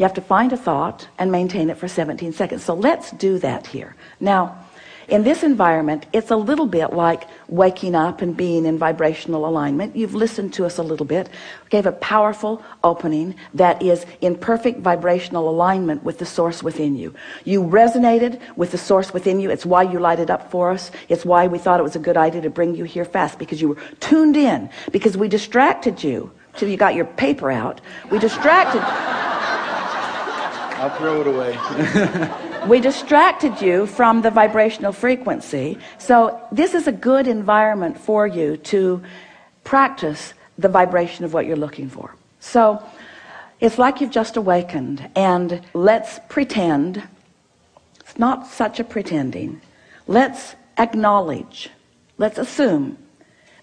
You have to find a thought and maintain it for 17 seconds. So let's do that here. Now, in this environment, it's a little bit like waking up and being in vibrational alignment. You've listened to us a little bit. Gave a powerful opening that is in perfect vibrational alignment with the source within you. You resonated with the source within you. It's why you lighted up for us. It's why we thought it was a good idea to bring you here fast because you were tuned in because we distracted you till you got your paper out. We distracted. I'll throw it away. we distracted you from the vibrational frequency so this is a good environment for you to practice the vibration of what you're looking for so it's like you've just awakened and let's pretend it's not such a pretending let's acknowledge let's assume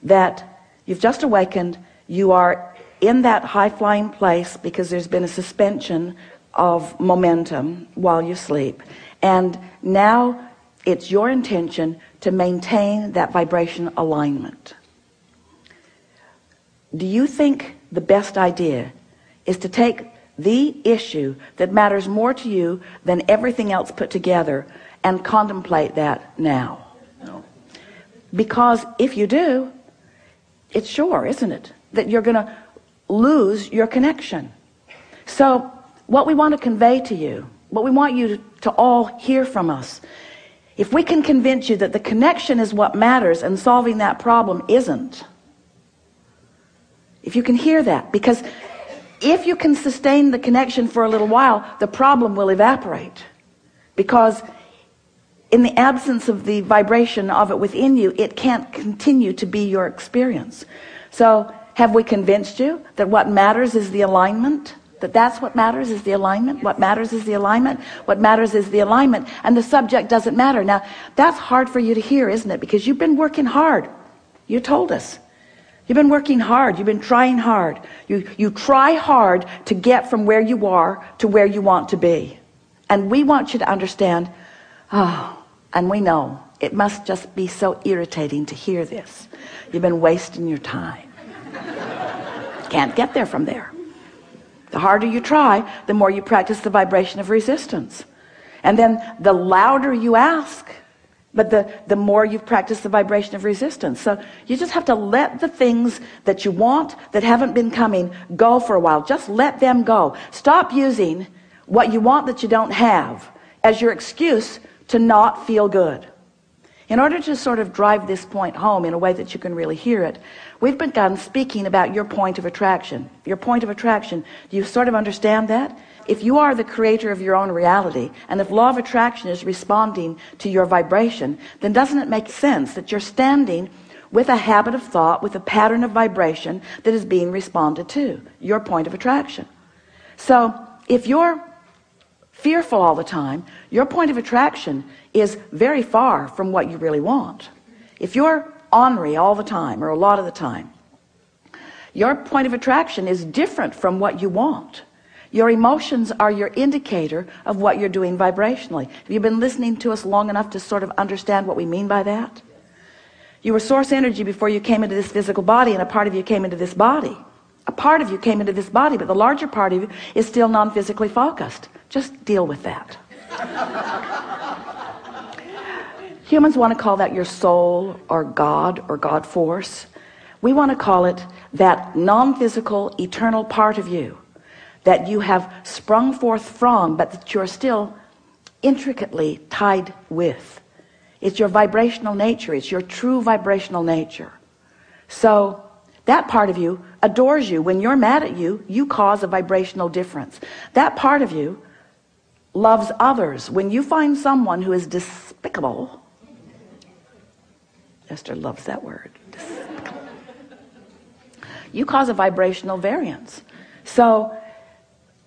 that you've just awakened you are in that high-flying place because there's been a suspension of momentum while you sleep. And now it's your intention to maintain that vibration alignment. Do you think the best idea is to take the issue that matters more to you than everything else put together and contemplate that now? No. because if you do it's sure isn't it that you're gonna lose your connection. So what we want to convey to you what we want you to, all hear from us if we can convince you that the connection is what matters and solving that problem isn't if you can hear that because if you can sustain the connection for a little while the problem will evaporate. Because in the absence of the vibration of it within you it can't continue to be your experience. So have we convinced you that what matters is the alignment that that's what matters is the alignment. What matters is the alignment. What matters is the alignment. And the subject doesn't matter. Now that's hard for you to hear isn't it? Because you've been working hard. You told us. You've been working hard. You've been trying hard. You you try hard to get from where you are to where you want to be. And we want you to understand oh and we know it must just be so irritating to hear this. You've been wasting your time. Can't get there from there the harder you try the more you practice the vibration of resistance. And then the louder you ask but the the more you've practiced the vibration of resistance. So you just have to let the things that you want that haven't been coming go for a while. Just let them go. Stop using what you want that you don't have as your excuse to not feel good in order to sort of drive this point home in a way that you can really hear it we've begun speaking about your point of attraction. Your point of attraction. Do you sort of understand that? If you are the creator of your own reality and if law of attraction is responding to your vibration then doesn't it make sense that you're standing with a habit of thought with a pattern of vibration that is being responded to? Your point of attraction. So if you're fearful all the time. Your point of attraction is very far from what you really want. If you're ornery all the time or a lot of the time your point of attraction is different from what you want. Your emotions are your indicator of what you're doing vibrationally. Have you been listening to us long enough to sort of understand what we mean by that? You were source energy before you came into this physical body and a part of you came into this body. A part of you came into this body but the larger part of you is still non-physically focused just deal with that. Humans want to call that your soul or God or God force. We want to call it that non-physical eternal part of you that you have sprung forth from but that you're still intricately tied with. It's your vibrational nature. It's your true vibrational nature. So that part of you adores you. When you're mad at you you cause a vibrational difference. That part of you loves others when you find someone who is despicable Esther loves that word despicable. you cause a vibrational variance so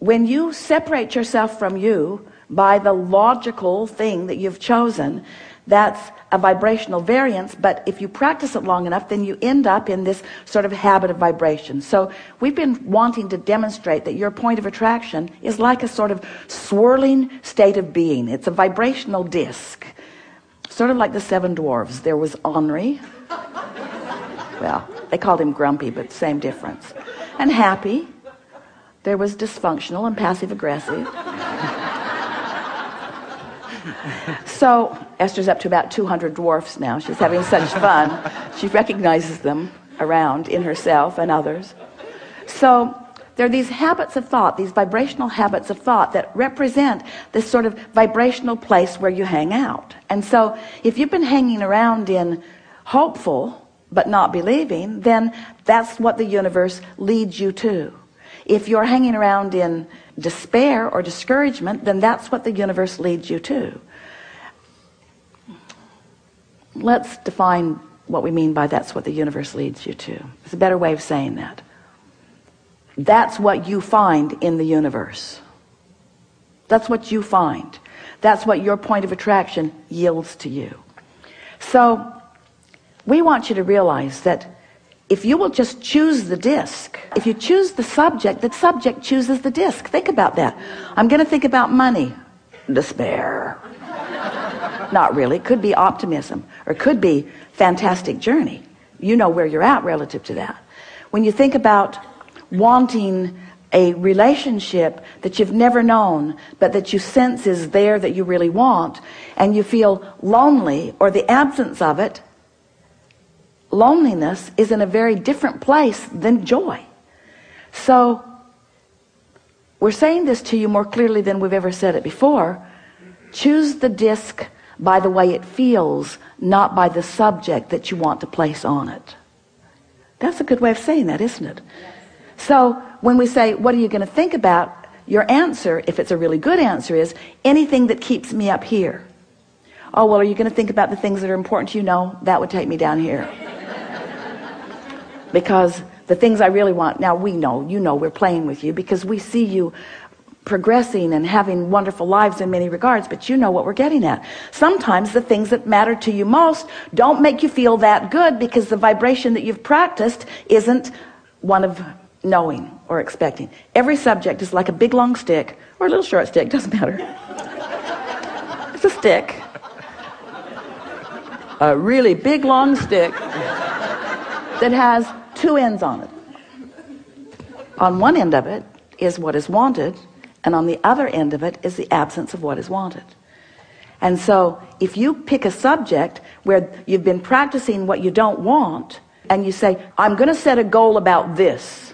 when you separate yourself from you by the logical thing that you've chosen that's a vibrational variance but if you practice it long enough then you end up in this sort of habit of vibration. So we've been wanting to demonstrate that your point of attraction is like a sort of swirling state of being. It's a vibrational disc sort of like the seven dwarves. There was Henri. Well they called him grumpy but same difference. And happy. There was dysfunctional and passive aggressive. So Esther's up to about 200 dwarfs now. She's having such fun. She recognizes them around in herself and others. So there are these habits of thought, these vibrational habits of thought that represent this sort of vibrational place where you hang out. And so if you've been hanging around in hopeful but not believing, then that's what the universe leads you to. If you're hanging around in despair or discouragement, then that's what the universe leads you to. Let's define what we mean by that's what the universe leads you to. It's a better way of saying that. That's what you find in the universe. That's what you find. That's what your point of attraction yields to you. So we want you to realize that if you will just choose the disc, if you choose the subject, the subject chooses the disc. Think about that. I'm going to think about money. Despair. Not really. Could be optimism or could be fantastic journey. You know where you're at relative to that. When you think about wanting a relationship that you've never known but that you sense is there that you really want and you feel lonely or the absence of it loneliness is in a very different place than joy so we're saying this to you more clearly than we've ever said it before choose the disc by the way it feels not by the subject that you want to place on it that's a good way of saying that isn't it so when we say, what are you going to think about? Your answer, if it's a really good answer, is anything that keeps me up here. Oh, well, are you going to think about the things that are important to you? No, that would take me down here. Because the things I really want, now we know, you know, we're playing with you because we see you progressing and having wonderful lives in many regards, but you know what we're getting at. Sometimes the things that matter to you most don't make you feel that good because the vibration that you've practiced isn't one of knowing or expecting. Every subject is like a big long stick or a little short stick, doesn't matter. it's a stick. A really big long stick that has two ends on it. On one end of it is what is wanted, and on the other end of it is the absence of what is wanted. And so if you pick a subject where you've been practicing what you don't want, and you say, I'm going to set a goal about this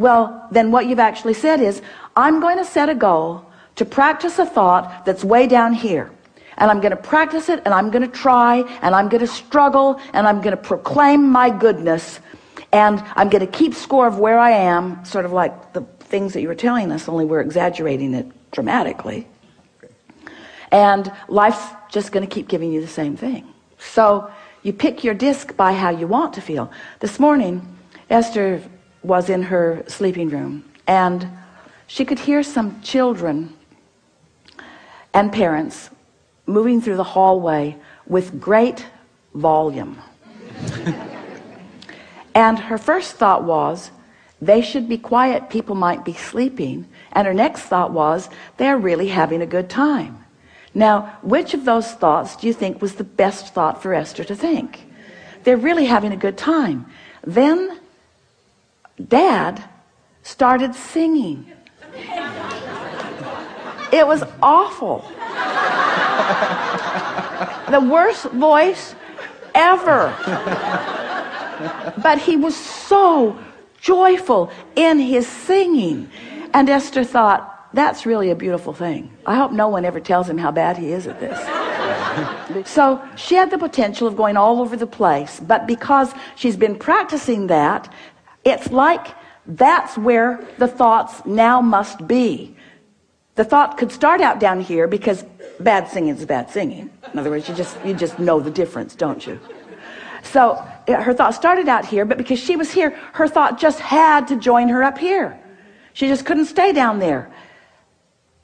well, then what you've actually said is, I'm going to set a goal to practice a thought that's way down here. And I'm going to practice it and I'm going to try and I'm going to struggle and I'm going to proclaim my goodness and I'm going to keep score of where I am, sort of like the things that you were telling us, only we're exaggerating it dramatically. And life's just going to keep giving you the same thing. So you pick your disc by how you want to feel. This morning, Esther was in her sleeping room and she could hear some children and parents moving through the hallway with great volume. And her first thought was they should be quiet people might be sleeping. And her next thought was they're really having a good time. Now which of those thoughts do you think was the best thought for Esther to think? They're really having a good time. Then dad started singing. It was awful the worst voice ever. But he was so joyful in his singing. And Esther thought that's really a beautiful thing. I hope no one ever tells him how bad he is at this. So she had the potential of going all over the place. But because she's been practicing that it's like that's where the thoughts now must be. The thought could start out down here because bad singing is bad singing. In other words, you just you just know the difference, don't you? So her thought started out here, but because she was here, her thought just had to join her up here. She just couldn't stay down there.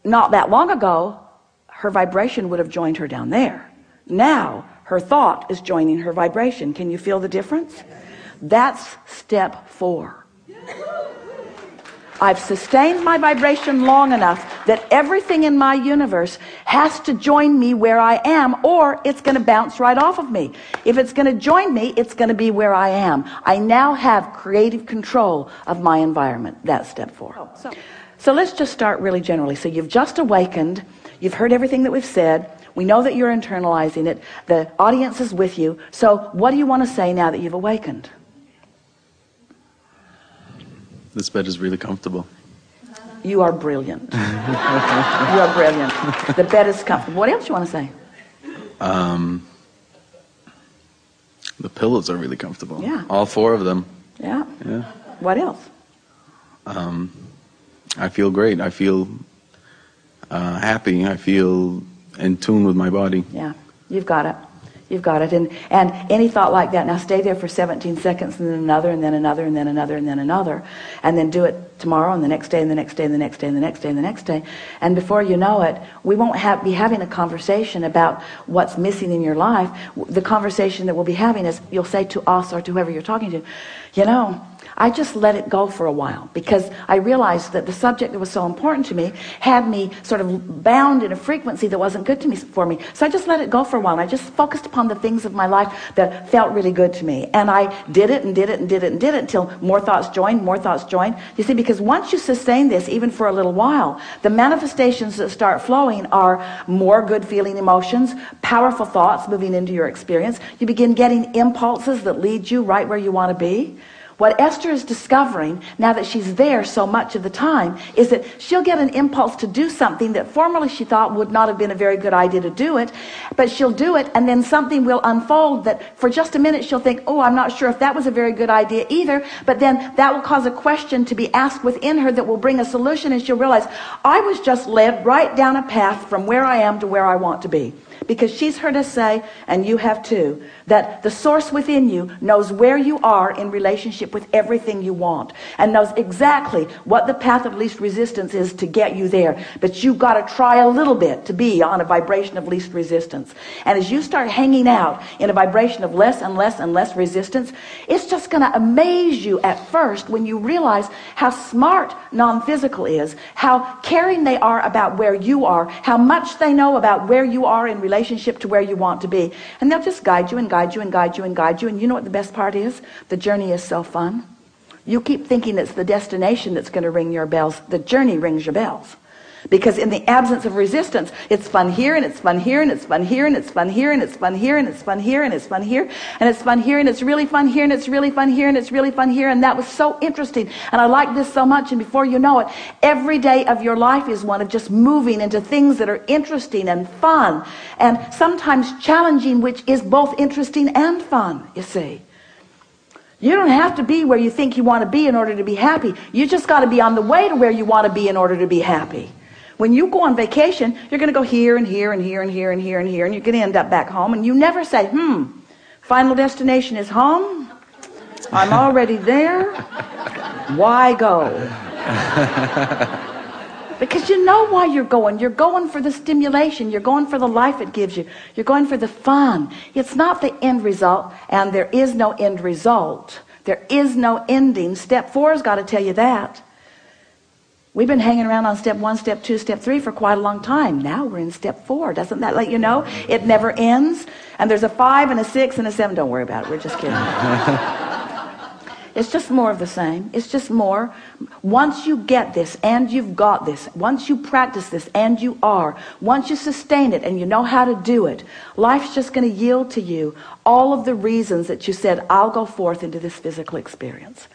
Not that long ago, her vibration would have joined her down there. Now, her thought is joining her vibration. Can you feel the difference? That's step four. I've sustained my vibration long enough that everything in my universe has to join me where I am or it's going to bounce right off of me. If it's going to join me, it's going to be where I am. I now have creative control of my environment. That's step four. Oh, so, so let's just start really generally. So you've just awakened. You've heard everything that we've said. We know that you're internalizing it. The audience is with you. So what do you want to say now that you've awakened? This bed is really comfortable. You are brilliant. you are brilliant. The bed is comfortable. What else you want to say? Um, the pillows are really comfortable. Yeah. All four of them. Yeah. Yeah. What else? Um, I feel great. I feel uh, happy. I feel in tune with my body. Yeah. You've got it. You've got it. And, and any thought like that, now stay there for 17 seconds and then another and then another and then another and then another. And then do it tomorrow and the next day and the next day and the next day and the next day and the next day. And before you know it, we won't have, be having a conversation about what's missing in your life. The conversation that we'll be having is you'll say to us or to whoever you're talking to, you know, I just let it go for a while because I realized that the subject that was so important to me had me sort of bound in a frequency that wasn't good to me for me. So I just let it go for a while. I just focused upon the things of my life that felt really good to me. And I did it and did it and did it and did it until more thoughts joined, more thoughts joined. You see, because once you sustain this, even for a little while, the manifestations that start flowing are more good feeling emotions, powerful thoughts moving into your experience. You begin getting impulses that lead you right where you want to be. What Esther is discovering now that she's there so much of the time is that she'll get an impulse to do something that formerly she thought would not have been a very good idea to do it, but she'll do it and then something will unfold that for just a minute she'll think, oh, I'm not sure if that was a very good idea either, but then that will cause a question to be asked within her that will bring a solution and she'll realize, I was just led right down a path from where I am to where I want to be because she's heard us say, and you have too, that the source within you knows where you are in relationship with everything you want and knows exactly what the path of least resistance is to get you there. But you've got to try a little bit to be on a vibration of least resistance. And as you start hanging out in a vibration of less and less and less resistance, it's just going to amaze you at first when you realize how smart non-physical is, how caring they are about where you are, how much they know about where you are in relationship to where you want to be. And they'll just guide you and guide you and guide you and guide you. And you know what the best part is? The journey is so fun. You keep thinking it's the destination that's going to ring your bells. The journey rings your bells. Because in the absence of resistance, it's fun here and it's fun here and it's fun here and it's fun here and it's fun here and it's fun here and it's fun here and it's fun here and it's really fun here and it's really fun here and it's really fun here and that was so interesting and I like this so much and before you know it, every day of your life is one of just moving into things that are interesting and fun and sometimes challenging which is both interesting and fun, you see. You don't have to be where you think you want to be in order to be happy. You just got to be on the way to where you want to be in order to be happy. When you go on vacation, you're going to go here and here and here and here and here and here, and you're going to end up back home. And you never say, hmm, final destination is home. I'm already there. Why go? because you know why you're going. You're going for the stimulation. You're going for the life it gives you. You're going for the fun. It's not the end result, and there is no end result. There is no ending. Step four has got to tell you that. We've been hanging around on step one, step two, step three for quite a long time. Now we're in step four. Doesn't that let you know? It never ends. And there's a five and a six and a seven. Don't worry about it. We're just kidding. it's just more of the same. It's just more. Once you get this and you've got this, once you practice this and you are, once you sustain it and you know how to do it, life's just going to yield to you all of the reasons that you said, I'll go forth into this physical experience.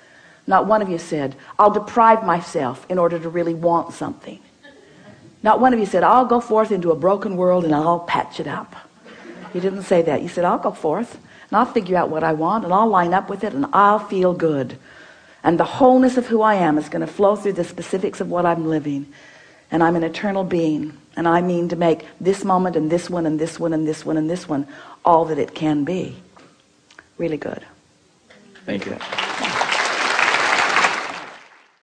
Not one of you said, I'll deprive myself in order to really want something. Not one of you said, I'll go forth into a broken world and I'll patch it up. You didn't say that. You said, I'll go forth and I'll figure out what I want and I'll line up with it and I'll feel good. And the wholeness of who I am is going to flow through the specifics of what I'm living. And I'm an eternal being. And I mean to make this moment and this one and this one and this one and this one all that it can be. Really good. Thank you.